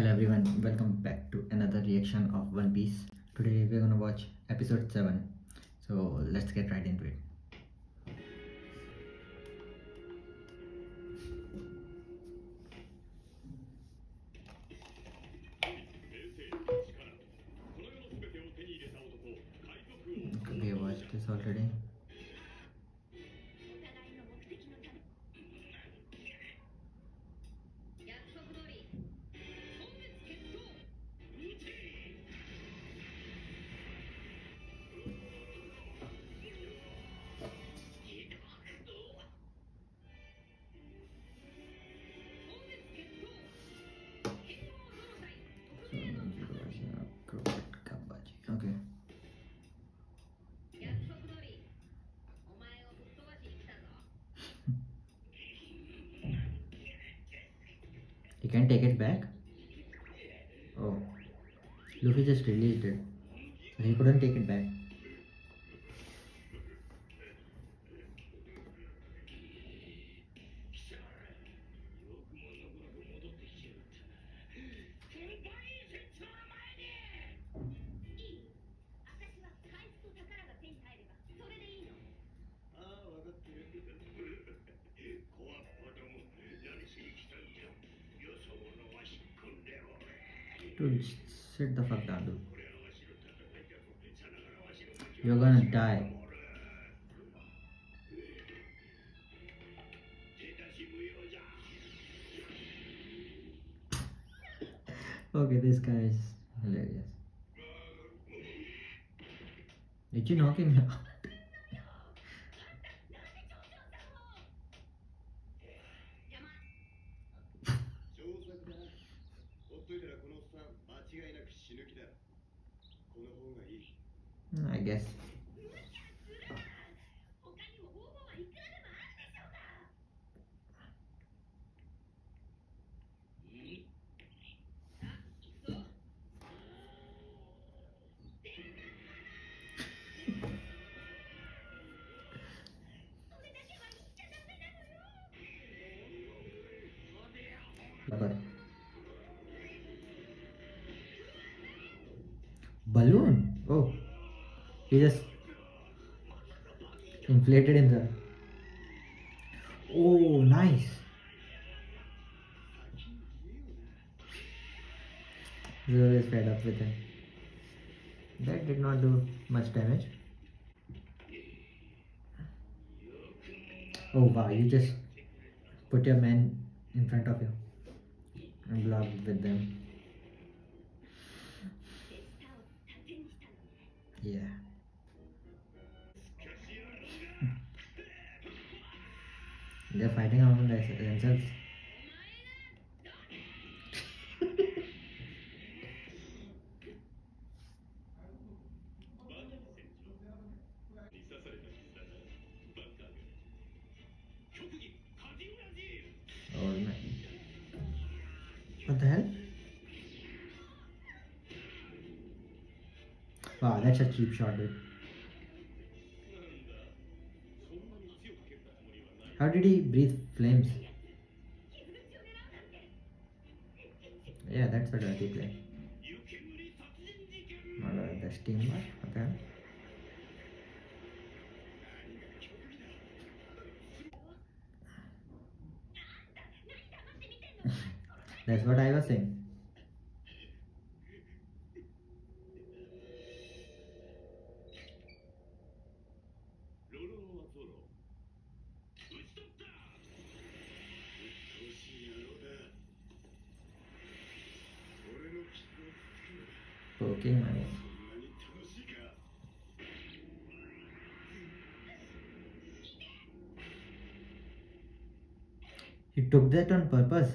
Hello everyone, welcome back to another reaction of One Piece. Today we're gonna watch episode 7. So let's get right into it. Take it back? Oh. Luffy just released it. He couldn't take it back.「Sit the fuck down, dude. You're gonna die. okay, this guy is hilarious. Did you knock him out? Balloon. Oh, he just inflated in the. Oh, nice. Zoro is fed up with him. That did not do much damage. Oh wow, you just put your men in front of you and block with them. Yeah. Hmm. They're fighting among them- themselves. That's a cheap shot, dude. How did he breathe flames? Yeah, that's a dirty play. About the steamer? Hell? That's what I was saying. He took that on purpose.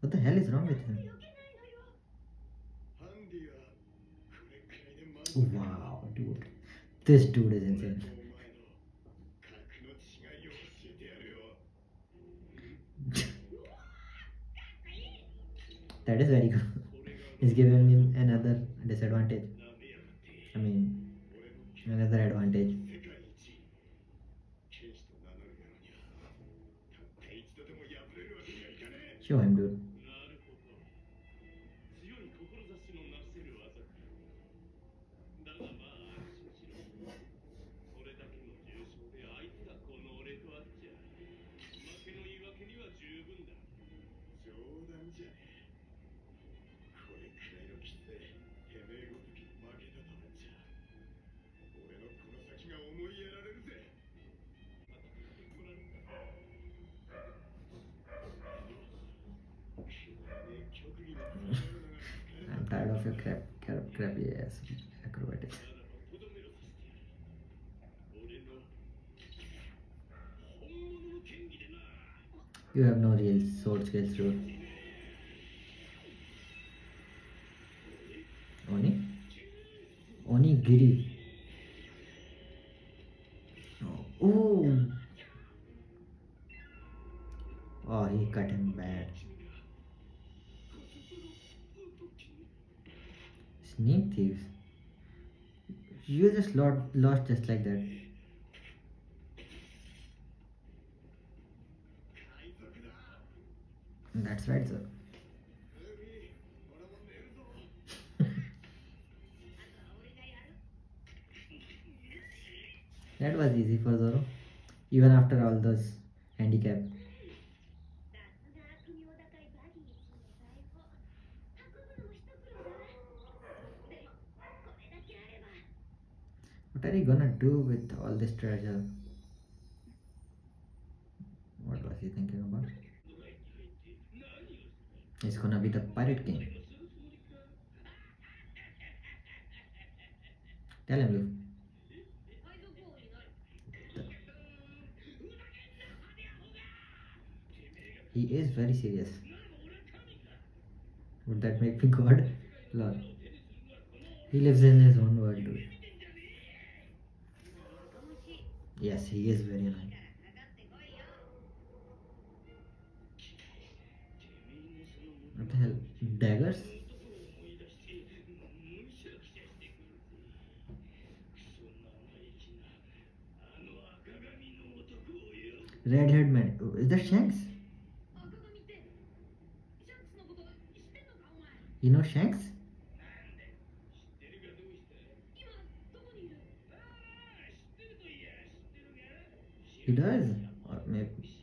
What the hell is wrong with him? Wow, dude. This dude is insane. that is very good is giving him another disadvantage. I mean, another advantage. Show him, dude. also crab, crab, crab yes, acrobatic. You have no real sword skills, bro. Oni? Onigiri. Oh. Oh, he cut him bad. natives. You just lost, lost just like that. That's right, sir. that was easy for Zoro, even after all those handicap. do with all this treasure? What was he thinking about? He's gonna be the pirate king. Tell him, Luke. He is very serious. Would that make me God? Lord. He lives in his own world, dude. Yes, he is very alive. What the hell? Daggers? Red haired man. Is that Shanks? You know Shanks? He does? Maybe.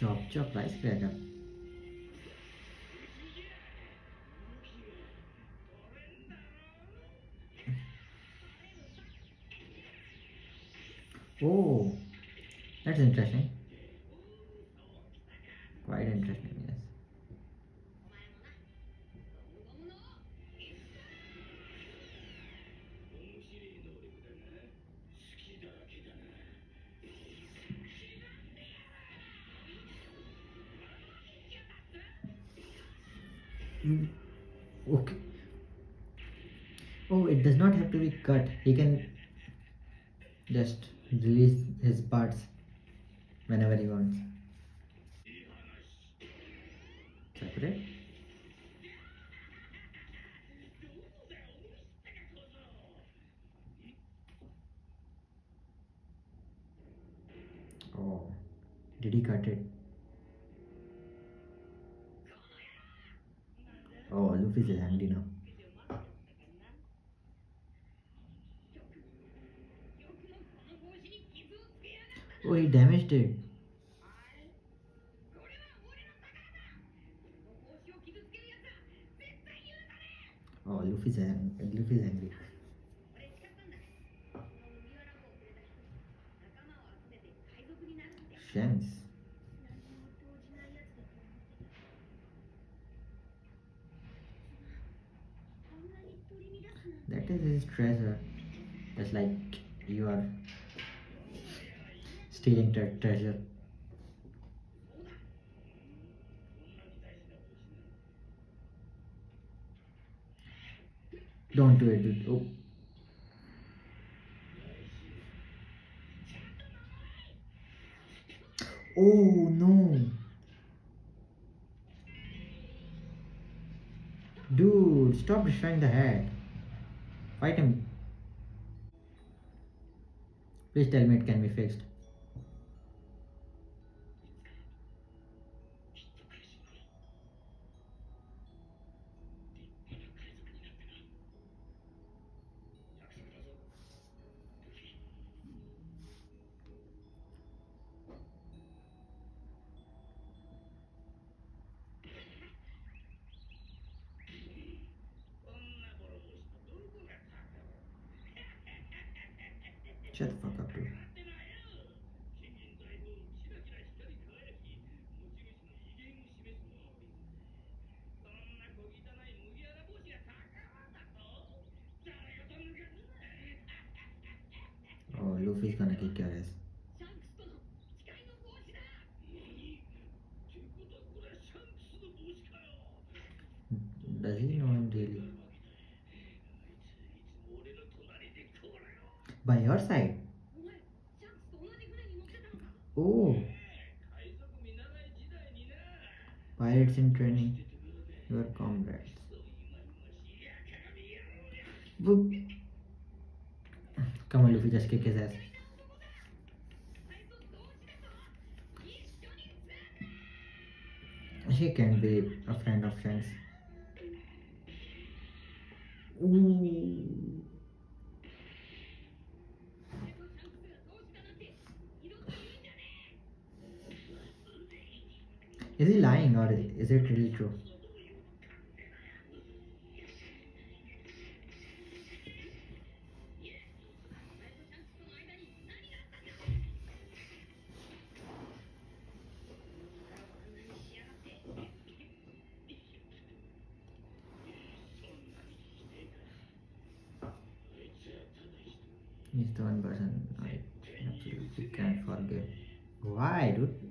chop chop lại spray oh that's interesting. Quite interesting. does not have to be cut. He can just release his parts whenever he wants. Separate oh did he cut it? Oh Luffy is angry now. we damaged it. Oh, Luffy's angry. Luffy's angry. Shanks. That is his treasure. That's like you are stay intact treasure. don't do it oh. oh no. Dude stop destroying the head. Fight him. Please tell me it can be fixed. Shut the fuck up, dude. Oh, Luffy's gonna kick your ass. by your side. Oh, pirates in training, your comrades. Boop. Come on, Luffy, just kick his ass. He can be a friend of friends. Ooh. Is he lying or is it really true? He's the one person I absolutely can't forget. Why, dude?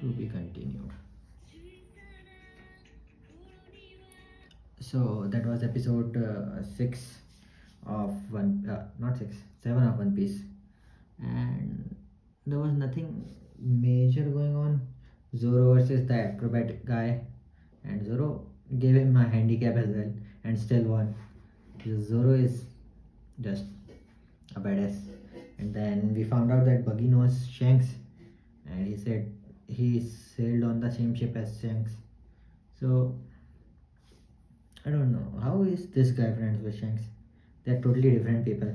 To be continued. So that was episode uh, six of one, uh, not six, seven of One Piece, and there was nothing major going on. Zoro versus the acrobat guy, and Zoro gave him a handicap as well, and still won. Zoro is just a badass. And then we found out that Buggy knows Shanks, and he said he sailed on the same ship as Shanks. So I don't know how is this guy friends with Shanks. They're totally different people.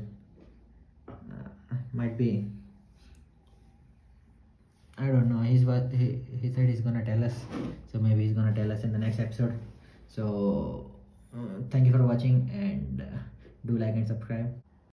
Uh, might be. I don't know. He's what he, he said he's gonna tell us. So maybe he's gonna tell us in the next episode. So thank you for watching and uh, do like and subscribe.